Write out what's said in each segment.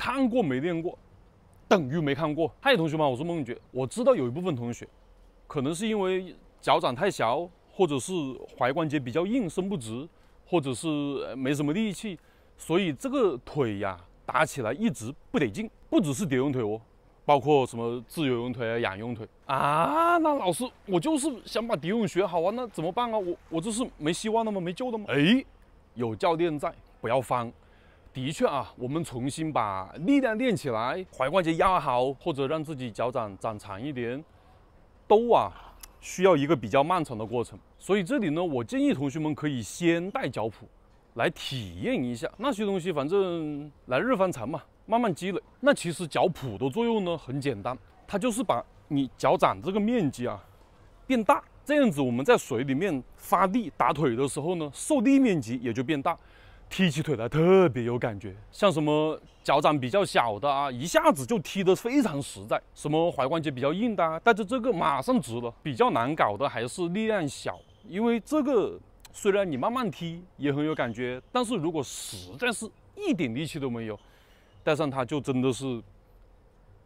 看过没练过，等于没看过。嗨，同学们，我是梦觉。我知道有一部分同学，可能是因为脚掌太小，或者是踝关节比较硬，伸不直，或者是没什么力气，所以这个腿呀打起来一直不得劲。不只是蝶泳腿哦，包括什么自由泳腿啊、仰泳腿啊。那老师，我就是想把蝶泳学好啊，那怎么办啊？我我这是没希望了吗？没救了吗？哎，有教练在，不要慌。的确啊，我们重新把力量练起来，踝关节压好，或者让自己脚掌长长一点，都啊需要一个比较漫长的过程。所以这里呢，我建议同学们可以先带脚蹼来体验一下那些东西，反正来日方长嘛，慢慢积累。那其实脚蹼的作用呢很简单，它就是把你脚掌这个面积啊变大，这样子我们在水里面发力打腿的时候呢，受力面积也就变大。踢起腿来特别有感觉，像什么脚掌比较小的啊，一下子就踢得非常实在；什么踝关节比较硬的，啊，带着这个马上直了。比较难搞的还是力量小，因为这个虽然你慢慢踢也很有感觉，但是如果实在是一点力气都没有，带上它就真的是。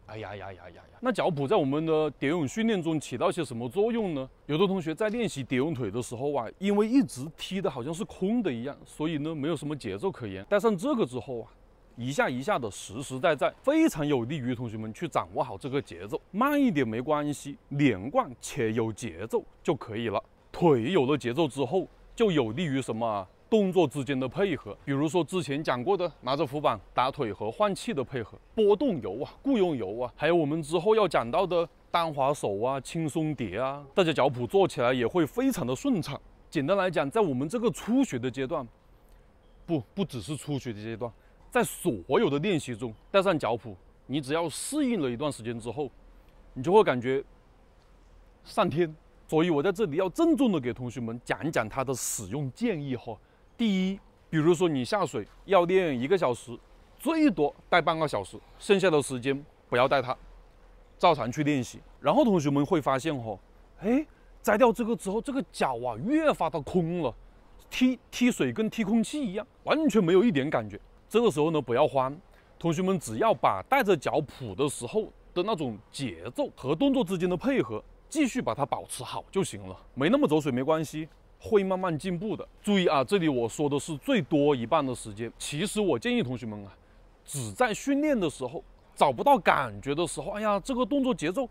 哎呀呀呀呀呀！那脚蹼在我们的蝶泳训练中起到些什么作用呢？有的同学在练习蝶泳腿的时候啊，因为一直踢的好像是空的一样，所以呢没有什么节奏可言。带上这个之后啊，一下一下的实实在在，非常有利于同学们去掌握好这个节奏。慢一点没关系，连贯且有节奏就可以了。腿有了节奏之后，就有利于什么？动作之间的配合，比如说之前讲过的拿着浮板打腿和换气的配合，波动游啊、雇佣游啊，还有我们之后要讲到的单滑手啊、轻松叠啊，大家脚蹼做起来也会非常的顺畅。简单来讲，在我们这个初学的阶段，不不只是初学的阶段，在所有的练习中带上脚蹼，你只要适应了一段时间之后，你就会感觉上天。所以我在这里要郑重的给同学们讲讲它的使用建议哈。第一，比如说你下水要练一个小时，最多带半个小时，剩下的时间不要带它，照常去练习。然后同学们会发现哦，哎，摘掉这个之后，这个脚啊越发的空了，踢踢水跟踢空气一样，完全没有一点感觉。这个时候呢，不要慌，同学们只要把带着脚蹼的时候的那种节奏和动作之间的配合，继续把它保持好就行了，没那么走水没关系。会慢慢进步的。注意啊，这里我说的是最多一半的时间。其实我建议同学们啊，只在训练的时候找不到感觉的时候，哎呀，这个动作节奏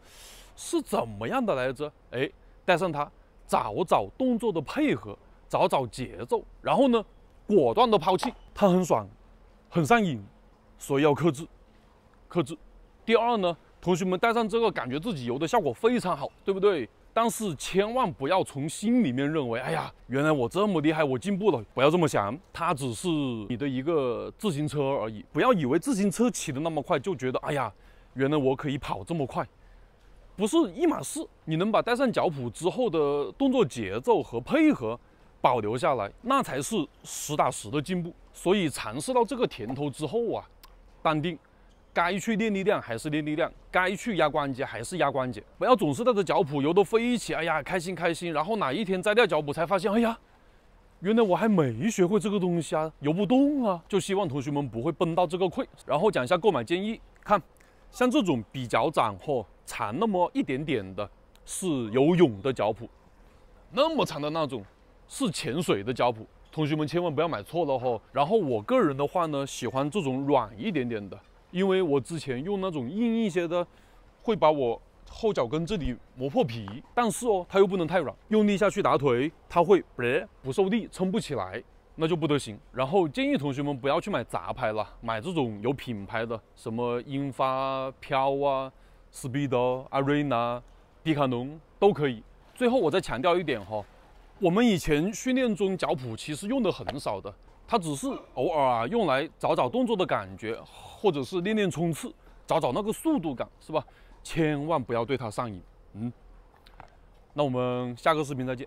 是怎么样的来着？哎，带上它，找找动作的配合，找找节奏，然后呢，果断的抛弃。它很爽，很上瘾，所以要克制，克制。第二呢，同学们带上这个，感觉自己游的效果非常好，对不对？但是千万不要从心里面认为，哎呀，原来我这么厉害，我进步了。不要这么想，它只是你的一个自行车而已。不要以为自行车骑得那么快，就觉得，哎呀，原来我可以跑这么快，不是一码事。你能把带上脚蹼之后的动作节奏和配合保留下来，那才是实打实的进步。所以尝试到这个甜头之后啊，淡定。该去练力量还是练力量，该去压关节还是压关节，不要总是带着脚蹼游得飞起，哎呀，开心开心，然后哪一天摘掉脚蹼才发现，哎呀，原来我还没学会这个东西啊，游不动啊！就希望同学们不会崩到这个溃。然后讲一下购买建议，看，像这种比脚掌或长那么一点点的，是游泳的脚蹼；那么长的那种，是潜水的脚蹼。同学们千万不要买错了哈。然后我个人的话呢，喜欢这种软一点点的。因为我之前用那种硬一些的，会把我后脚跟这里磨破皮。但是哦，它又不能太软，用力下去打腿，它会不受力，撑不起来，那就不得行。然后建议同学们不要去买杂牌了，买这种有品牌的，什么英发、飘啊、Speed、Arena、迪卡侬都可以。最后我再强调一点哈，我们以前训练中脚蹼其实用的很少的。它只是偶尔啊，用来找找动作的感觉，或者是练练冲刺，找找那个速度感，是吧？千万不要对它上瘾。嗯，那我们下个视频再见。